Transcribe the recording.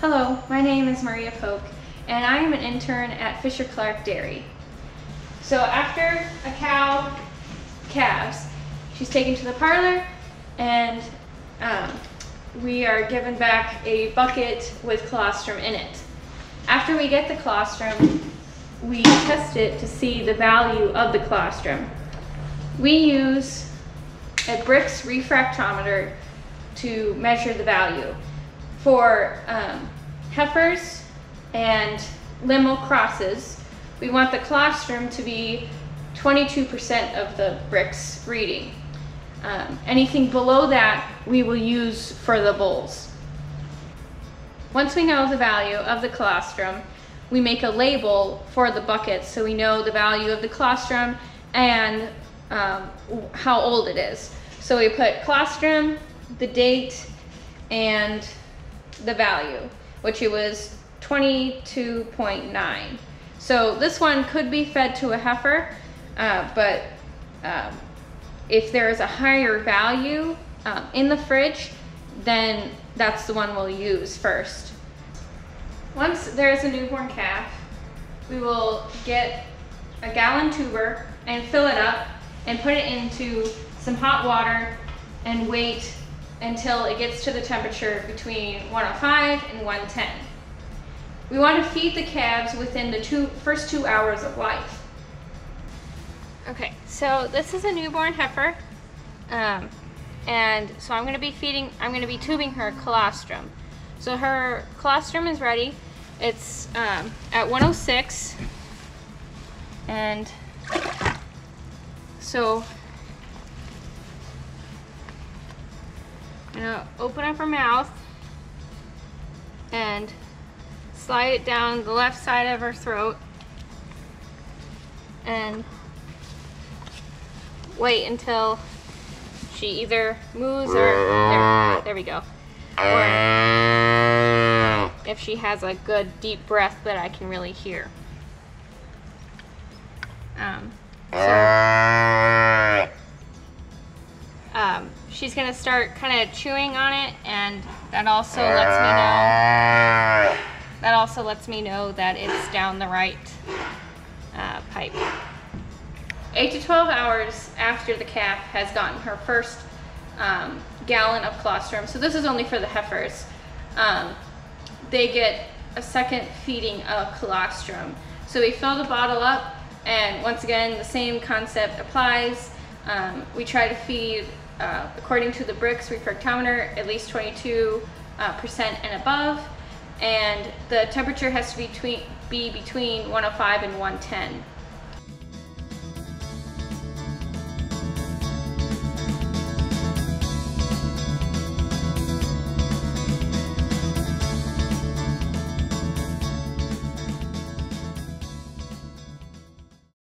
Hello, my name is Maria Poock, and I am an intern at Fischer Clark Dairy. So after a cow calves, she's taken to the parlor, and um, we are given back a bucket with colostrum in it. After we get the colostrum, we test it to see the value of the colostrum. We use a Brix refractometer to measure the value. For um, heifers and limmel crosses, we want the colostrum to be 22% of the Brix reading. Um, anything below that we will use for the bulls. Once we know the value of the colostrum, we make a label for the bucket so we know the value of the colostrum and um, how old it is. So we put colostrum, the date, and the value, which it was 22.9. So this one could be fed to a heifer, uh, but um, if there is a higher value um, in the fridge, then that's the one we'll use first. Once there's a newborn calf, we will get a gallon tuber and fill it up and put it into some hot water and wait until it gets to the temperature between 105 and 110. We want to feed the calves within the two, first two hours of life. Okay, so this is a newborn heifer. Um, and so I'm going to be feeding, I'm going to be tubing her colostrum. So her colostrum is ready. It's um, at 106. And so To open up her mouth and slide it down the left side of her throat and wait until she either moves or there, there we go. Or if she has a good deep breath that I can really hear. Um, so, she's gonna start kind of chewing on it and that also lets me know that also lets me know that it's down the right uh, pipe. 8 to 12 hours after the calf has gotten her first um, gallon of colostrum, so this is only for the heifers, um, they get a second feeding of colostrum. So we fill the bottle up and once again the same concept applies. Um, we try to feed, uh, according to the Brix refractometer, at least 22 uh, percent and above and the temperature has to be between, be between 105 and 110.